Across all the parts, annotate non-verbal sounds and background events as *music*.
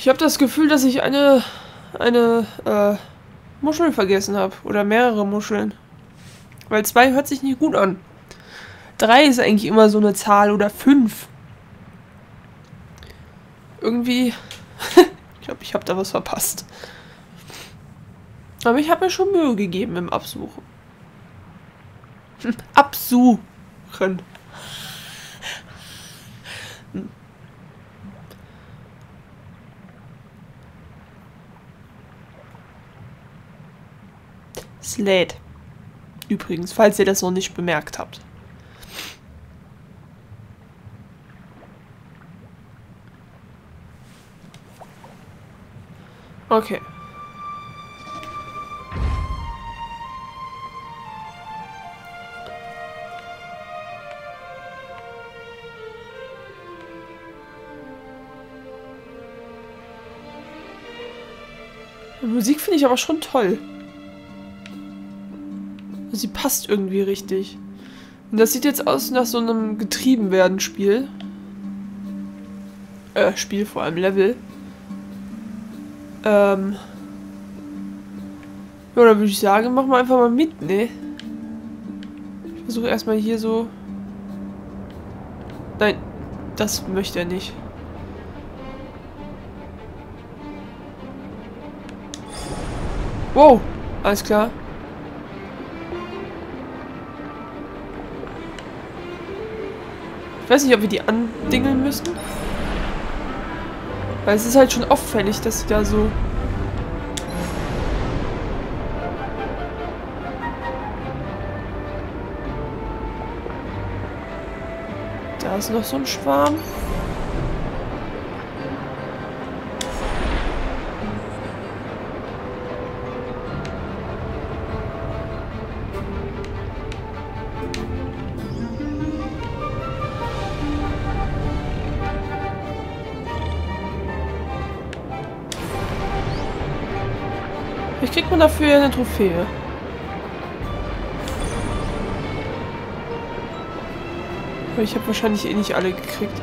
Ich habe das Gefühl, dass ich eine, eine äh, Muschel vergessen habe. Oder mehrere Muscheln. Weil zwei hört sich nicht gut an. Drei ist eigentlich immer so eine Zahl oder fünf. Irgendwie. *laughs* ich glaube, ich habe da was verpasst. Aber ich habe mir schon Mühe gegeben im Absuchen. *laughs* Absuchen. Lädt. Übrigens, falls ihr das noch nicht bemerkt habt. Okay. Die Musik finde ich aber schon toll. Sie passt irgendwie richtig. Und das sieht jetzt aus nach so einem Getriebenwerden-Spiel. Äh, Spiel, vor allem Level. Ähm. Ja, dann würde ich sagen, machen wir einfach mal mit, ne? Ich versuche erstmal hier so... Nein, das möchte er nicht. Wow, alles klar. Ich weiß nicht, ob wir die andingeln müssen. Weil es ist halt schon auffällig, dass sie da so... Da ist noch so ein Schwarm. Kriegt man dafür eine Trophäe. Aber ich habe wahrscheinlich eh nicht alle gekriegt.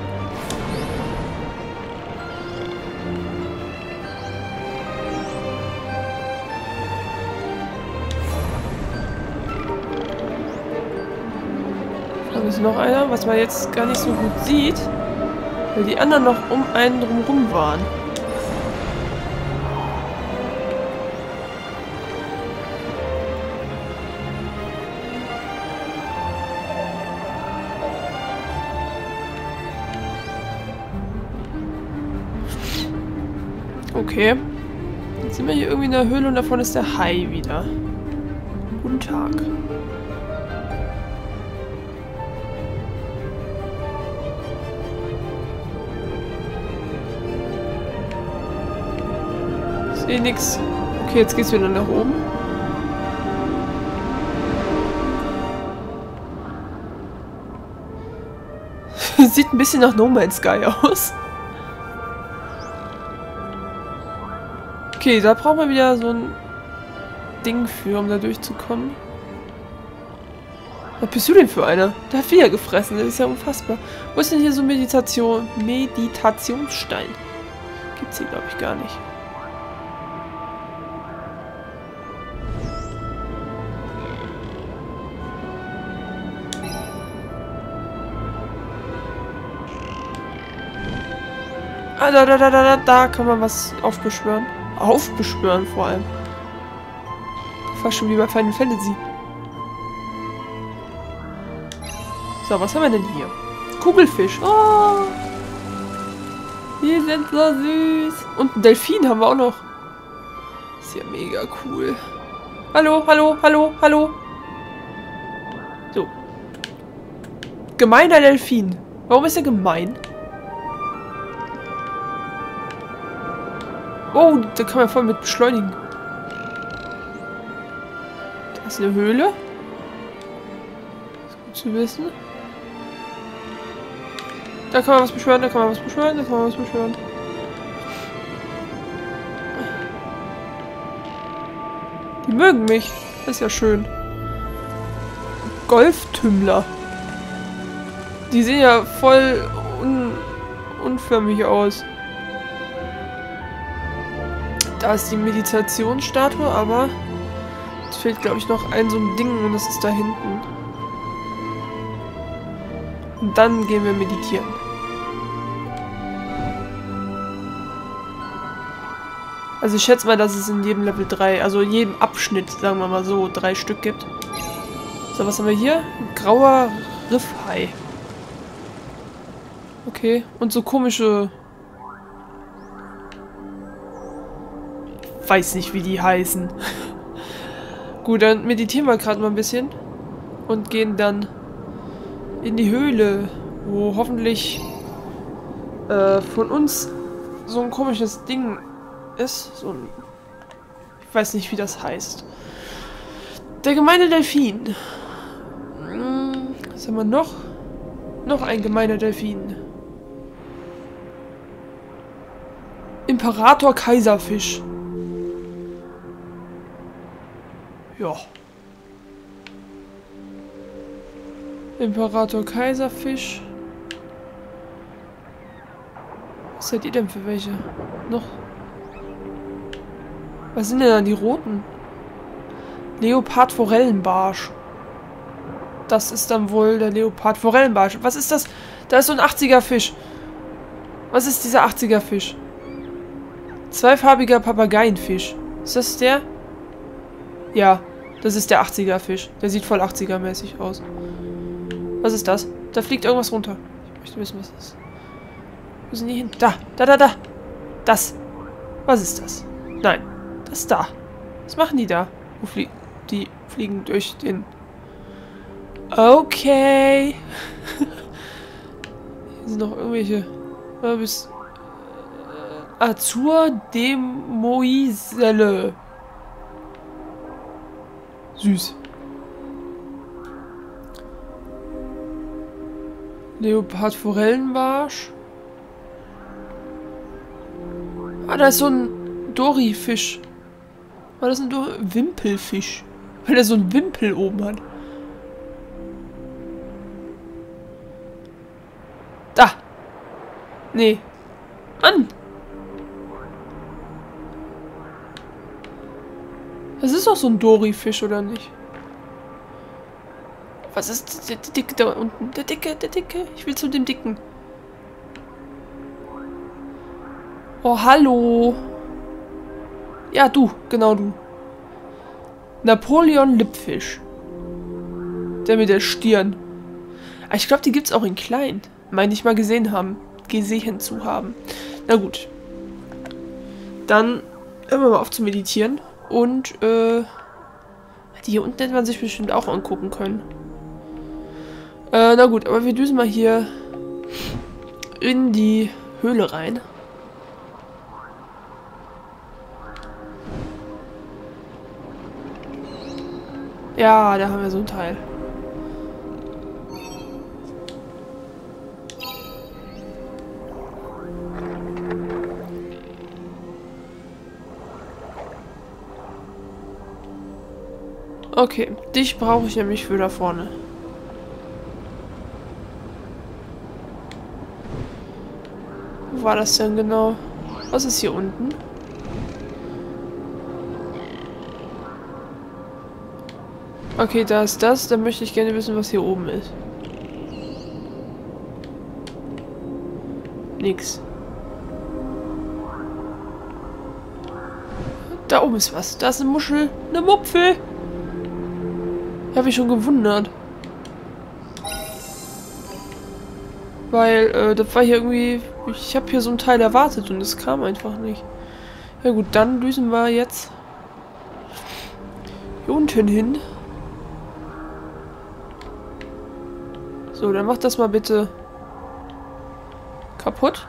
Da ist noch einer, was man jetzt gar nicht so gut sieht, weil die anderen noch um einen drumherum waren. Okay. Jetzt sind wir hier irgendwie in der Höhle und davon ist der Hai wieder. Guten Tag. Ich sehe nix. Okay, jetzt geht's wieder nach oben. *laughs* Sieht ein bisschen nach No Man's Sky aus. Okay, da brauchen wir wieder so ein Ding für, um da durchzukommen. Was bist du denn für einer? Der hat Viecher gefressen, das ist ja unfassbar. Wo ist denn hier so Meditation? Meditationsstein? Gibt's hier, glaube ich, gar nicht. Ah, da, da, da, da, da, da kann man was aufbeschwören. Aufbeschwören vor allem. Fast schon wie bei Final Fantasy. So, was haben wir denn hier? Kugelfisch. Oh! Die sind so süß. Und einen Delfin haben wir auch noch. Ist ja mega cool. Hallo, hallo, hallo, hallo. So. Gemeiner Delfin. Warum ist er gemein? Oh, da kann man voll mit beschleunigen. Da ist eine Höhle. ist gut zu wissen. Da kann man was beschwören, da kann man was beschwören, da kann man was beschwören. Die mögen mich. Das ist ja schön. Golftümmler. Die sehen ja voll un unförmig aus. Da ist die Meditationsstatue, aber es fehlt, glaube ich, noch ein so ein Ding und das ist da hinten. Und dann gehen wir meditieren. Also ich schätze mal, dass es in jedem Level 3, also in jedem Abschnitt, sagen wir mal so, drei Stück gibt. So, was haben wir hier? Grauer Riffhai. Okay, und so komische... Weiß nicht, wie die heißen. Gut, dann meditieren wir gerade mal ein bisschen. Und gehen dann in die Höhle, wo hoffentlich äh, von uns so ein komisches Ding ist. So ein. Ich weiß nicht, wie das heißt. Der gemeine Delfin. Was haben wir noch? Noch ein gemeiner Delfin. Imperator Kaiserfisch. Ja. Imperator Kaiserfisch. Was seid ihr denn für welche? Noch? Was sind denn da die roten? Leopard Forellenbarsch. Das ist dann wohl der Leopard Forellenbarsch. Was ist das? Da ist so ein 80er Fisch. Was ist dieser 80er Fisch? Zweifarbiger Papageienfisch. Ist das der? Ja, das ist der 80er Fisch. Der sieht voll 80er mäßig aus. Was ist das? Da fliegt irgendwas runter. Ich möchte wissen, was das ist. Wo sind die hin? Da, da, da, da. Das. Was ist das? Nein. Das da. Was machen die da? Wo fliegen? Die fliegen durch den... Okay. *laughs* Hier sind noch irgendwelche... Äh, bis... Azur de Moiselle. Süß. Leopard Forellenbarsch. Ah, da ist so ein Dori-Fisch. War das ein Dori Wimpelfisch? Weil er so einen Wimpel oben hat. Da. Nee. Mann. Das ist doch so ein Dori-Fisch, oder nicht? Was ist der, der Dicke da unten? Der Dicke, der Dicke. Ich will zu dem Dicken. Oh, hallo. Ja, du. Genau du. Napoleon Lippfisch. Der mit der Stirn. Ah, ich glaube, die gibt es auch in klein. Meine ich mal gesehen haben. Gesehen zu haben. Na gut. Dann hören wir mal auf zu meditieren. Und, äh... Die hier unten hätte man sich bestimmt auch angucken können. Äh, na gut, aber wir düsen mal hier in die Höhle rein. Ja, da haben wir so ein Teil. Okay, dich brauche ich nämlich für da vorne. Wo war das denn genau? Was ist hier unten? Okay, da ist das. Dann möchte ich gerne wissen, was hier oben ist. Nix. Da oben ist was. Da ist eine Muschel. Eine Mupfel. Habe ich schon gewundert. Weil, äh, das war hier irgendwie... Ich habe hier so ein Teil erwartet und es kam einfach nicht. Ja gut, dann düsen wir jetzt hier unten hin. So, dann mach das mal bitte kaputt.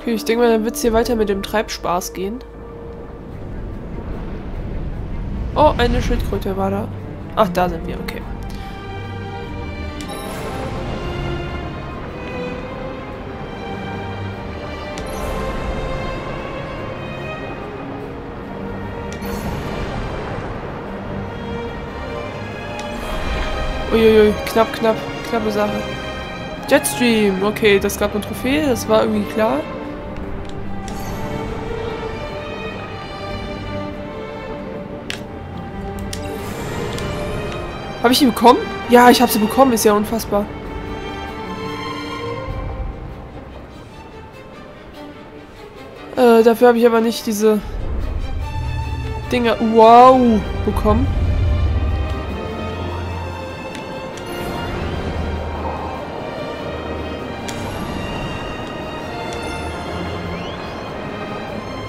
Okay, ich denke mal, dann wird es hier weiter mit dem Treibspaß gehen. Oh, eine Schildkröte war da. Ach, da sind wir, okay. Uiuiui, knapp, knapp, Klappe Sache. Jetstream. Okay, das gab eine Trophäe. Das war irgendwie klar. Habe ich die bekommen? Ja, ich habe sie bekommen. Ist ja unfassbar. Äh, dafür habe ich aber nicht diese Dinger, wow, bekommen.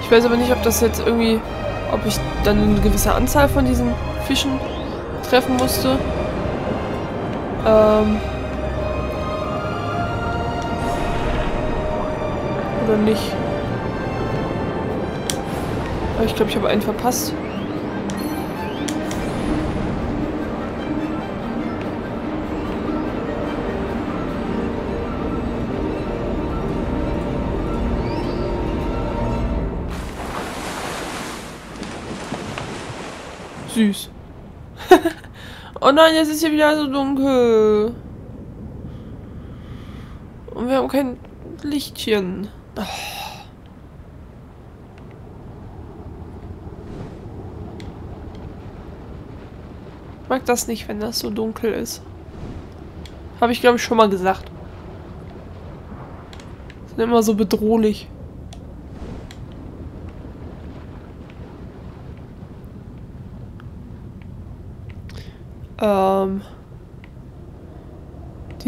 Ich weiß aber nicht, ob das jetzt irgendwie, ob ich dann eine gewisse Anzahl von diesen Fischen treffen musste. Ähm. Oder nicht. Aber ich glaube, ich habe einen verpasst. Süß. Oh nein, jetzt ist hier wieder so dunkel. Und wir haben kein Lichtchen. Oh. mag das nicht, wenn das so dunkel ist. Habe ich, glaube ich, schon mal gesagt. Sind immer so bedrohlich. Ähm,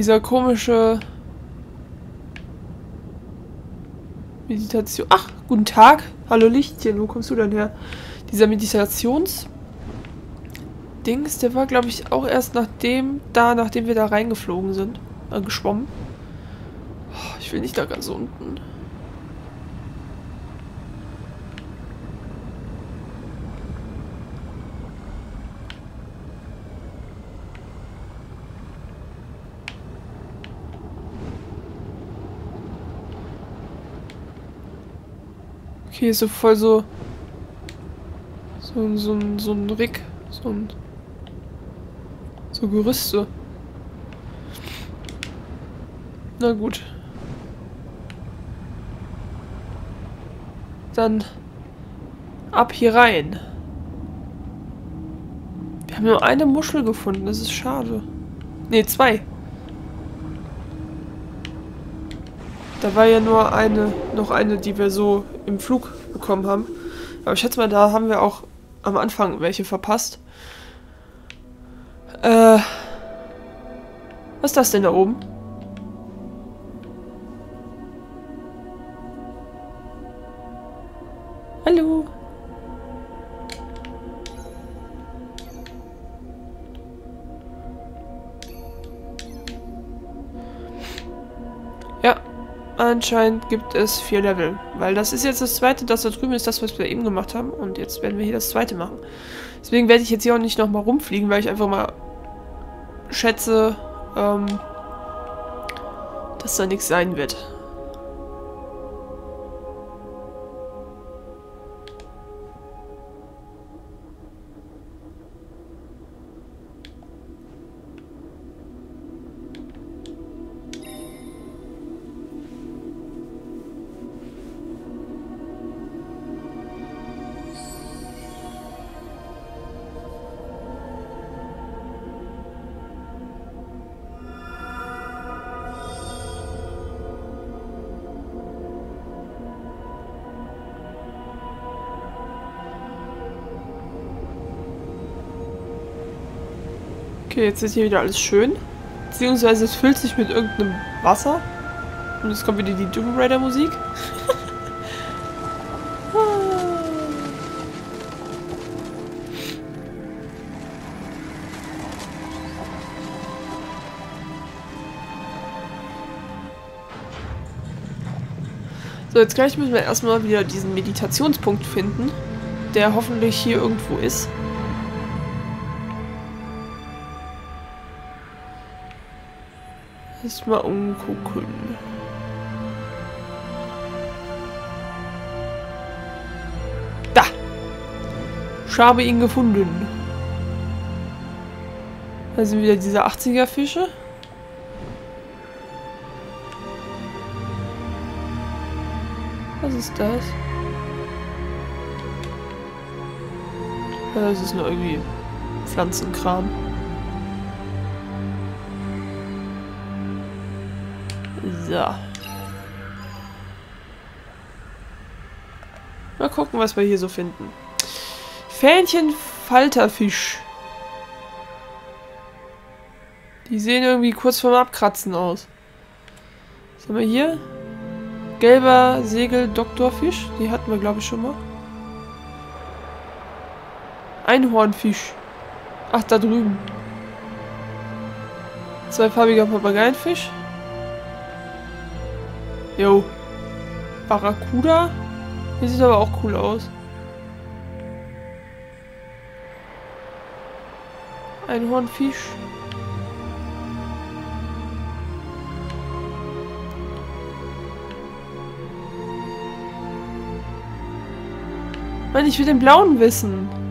dieser komische Meditation. Ach, guten Tag. Hallo Lichtchen, wo kommst du denn her? Dieser Meditations Dings, der war, glaube ich, auch erst nachdem, da, nachdem wir da reingeflogen sind. Äh, geschwommen. Oh, ich will nicht da ganz unten. Okay, ist so voll so so, so, so ein Rick, so ein so Gerüste. Na gut. Dann ab hier rein. Wir haben nur eine Muschel gefunden, das ist schade. Ne, zwei. Da war ja nur eine, noch eine, die wir so im Flug bekommen haben. Aber ich schätze mal, da haben wir auch am Anfang welche verpasst. Äh. Was ist das denn da oben? Anscheinend gibt es vier Level. Weil das ist jetzt das zweite, das da drüben ist das, was wir eben gemacht haben. Und jetzt werden wir hier das zweite machen. Deswegen werde ich jetzt hier auch nicht nochmal rumfliegen, weil ich einfach mal schätze, ähm, dass da nichts sein wird. Okay, jetzt ist hier wieder alles schön. Beziehungsweise es füllt sich mit irgendeinem Wasser. Und jetzt kommt wieder die Doom Raider Musik. *laughs* So, jetzt gleich müssen wir erstmal wieder diesen Meditationspunkt finden, der hoffentlich hier irgendwo ist. Erstmal umgucken. Da! Ich habe ihn gefunden. Da sind wieder diese 80er-Fische. Was ist das? Das ist nur irgendwie Pflanzenkram. So. Mal gucken, was wir hier so finden. Fähnchenfalterfisch. Die sehen irgendwie kurz vorm Abkratzen aus. Was haben wir hier? Gelber Segel-Doktorfisch. Die hatten wir, glaube ich, schon mal. Einhornfisch. Ach, da drüben. Zweifarbiger Papageienfisch. Jo. Barracuda. Hier sieht aber auch cool aus. Einhornfisch. Mann, ich will den blauen wissen.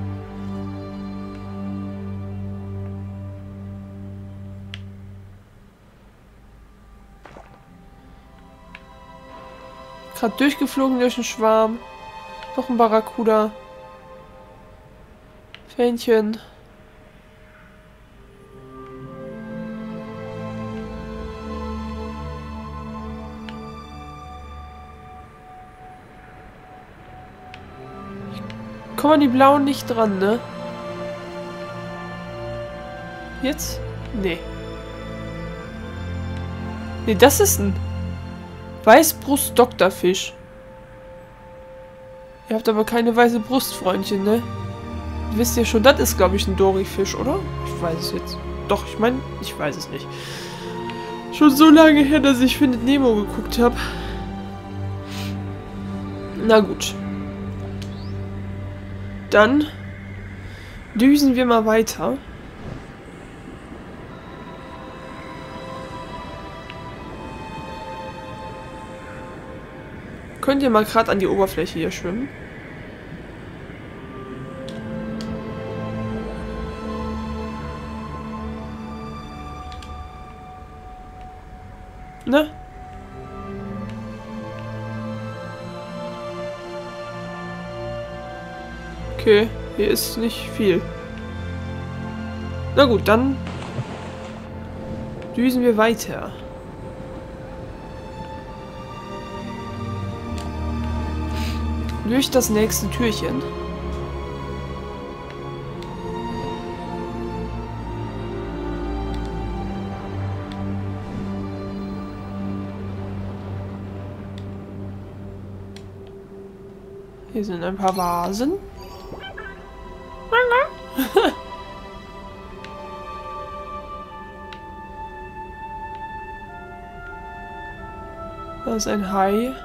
Gerade durchgeflogen durch den Schwarm. Noch ein Barracuda. Fähnchen. Kommen die blauen nicht dran, ne? Jetzt? Nee. Nee, das ist ein Weißbrust-Doktorfisch. Ihr habt aber keine weiße Brust, Freundchen, ne? Wisst ihr schon, das ist, glaube ich, ein Dory-Fisch, oder? Ich weiß es jetzt. Doch, ich meine, ich weiß es nicht. Schon so lange her, dass ich Findet Nemo geguckt habe. Na gut. Dann düsen wir mal weiter. Könnt ihr mal gerade an die Oberfläche hier schwimmen? Ne? Okay, hier ist nicht viel. Na gut, dann düsen wir weiter. Durch das nächste Türchen. Hier sind ein paar Vasen. *laughs* da ist ein Hai.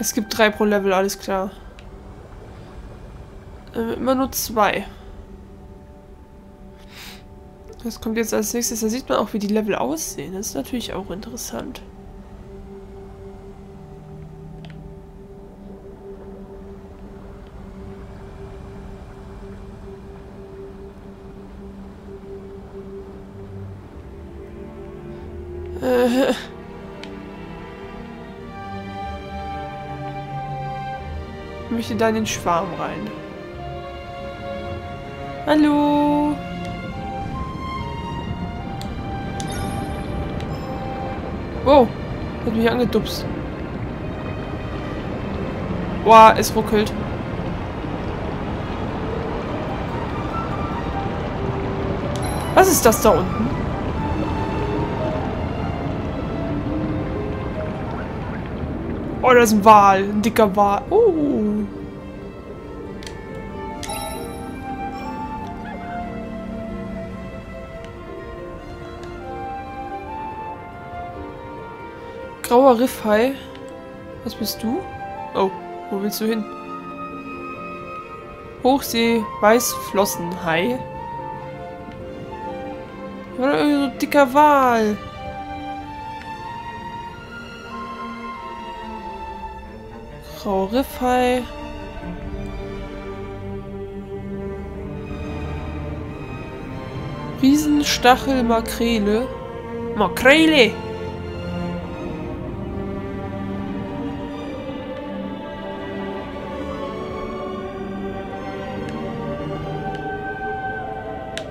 Es gibt drei pro Level, alles klar. Äh, immer nur zwei. Das kommt jetzt als nächstes. Da sieht man auch, wie die Level aussehen. Das ist natürlich auch interessant. Äh. Möchte da in den Schwarm rein. Hallo? Oh, hat mich angedupst. Boah, es ruckelt. Was ist das da unten? Oh, das ist ein Wal. Ein dicker Wal. Oh. Grauer Riffhai. Was bist du? Oh, wo willst du hin? Hochsee Weißflossenhai. Oder irgendein so dicker Wal. Grauer Riffhai. Riesenstachel Makrele. Makrele!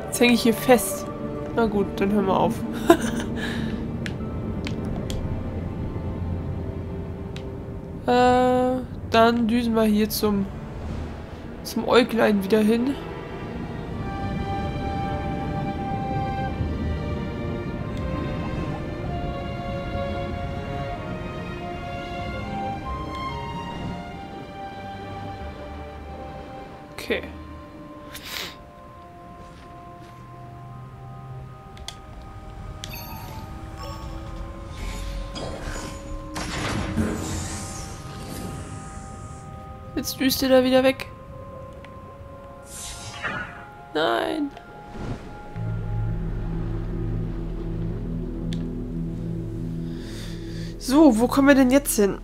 Jetzt hänge ich hier fest. Na gut, dann hören wir auf. *laughs* dann düsen wir hier zum zum Äuglein wieder hin. Okay. Jetzt düst ihr da wieder weg. Nein. So, wo kommen wir denn jetzt hin?